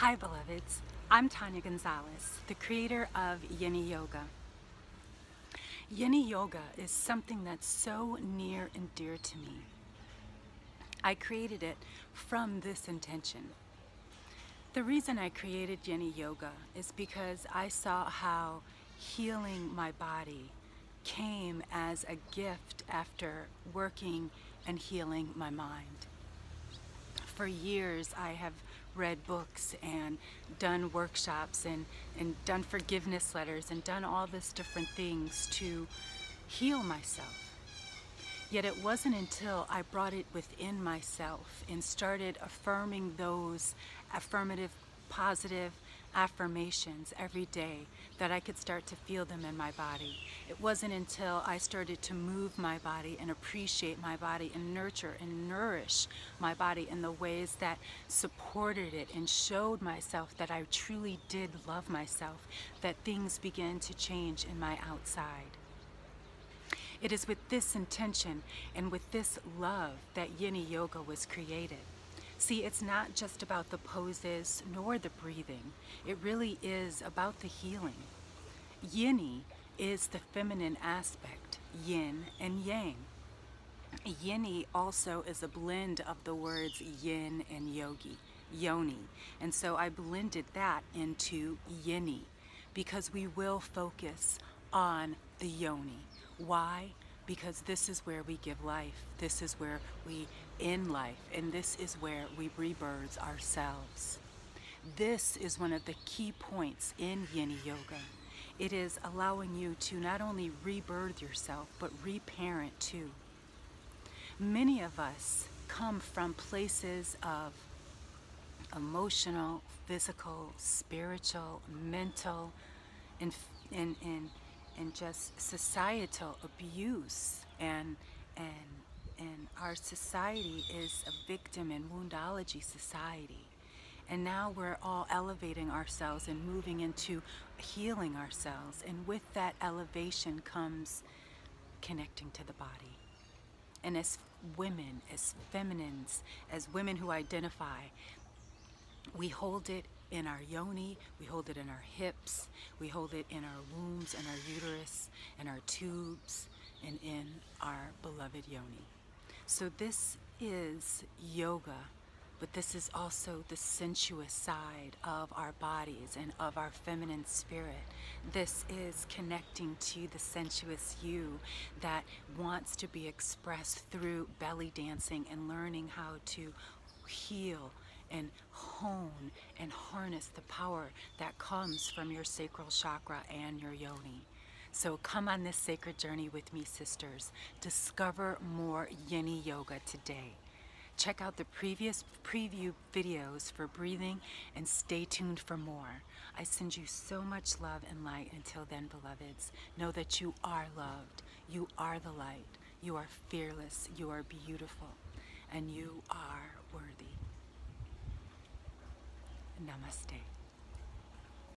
Hi, beloveds. I'm Tonya Gonzalez, the creator of Yini Yoga. Yini Yoga is something that's so near and dear to me. I created it from this intention. The reason I created Yini Yoga is because I saw how healing my body came as a gift after working and healing my mind. For years, I have read books and done workshops and, and done forgiveness letters and done all this different things to heal myself. Yet it wasn't until I brought it within myself and started affirming those affirmative, positive affirmations every day that I could start to feel them in my body. It wasn't until I started to move my body and appreciate my body and nurture and nourish my body in the ways that supported it and showed myself that I truly did love myself that things began to change in my outside. It is with this intention and with this love that Yini Yoga was created. See, it's not just about the poses nor the breathing. It really is about the healing. Yini is the feminine aspect, yin and yang. Yini also is a blend of the words yin and yogi, yoni. And so I blended that into yini because we will focus on the yoni. Why? Because this is where we give life. This is where we end life, and this is where we rebirth ourselves. This is one of the key points in Yini Yoga. It is allowing you to not only rebirth yourself, but reparent too. Many of us come from places of emotional, physical, spiritual, mental, and, and, and and just societal abuse. And and and our society is a victim and woundology society. And now we're all elevating ourselves and moving into healing ourselves. And with that elevation comes connecting to the body. And as women as feminines as women who identify we hold it in our yoni, we hold it in our hips, we hold it in our wombs and our uterus and our tubes and in our beloved yoni. So this is yoga, but this is also the sensuous side of our bodies and of our feminine spirit. This is connecting to the sensuous you that wants to be expressed through belly dancing and learning how to heal and hone and harness the power that comes from your sacral chakra and your yoni. So come on this sacred journey with me, sisters. Discover more Yini Yoga today. Check out the previous preview videos for breathing and stay tuned for more. I send you so much love and light. Until then, beloveds, know that you are loved. You are the light. You are fearless. You are beautiful. And you are worthy. Namaste.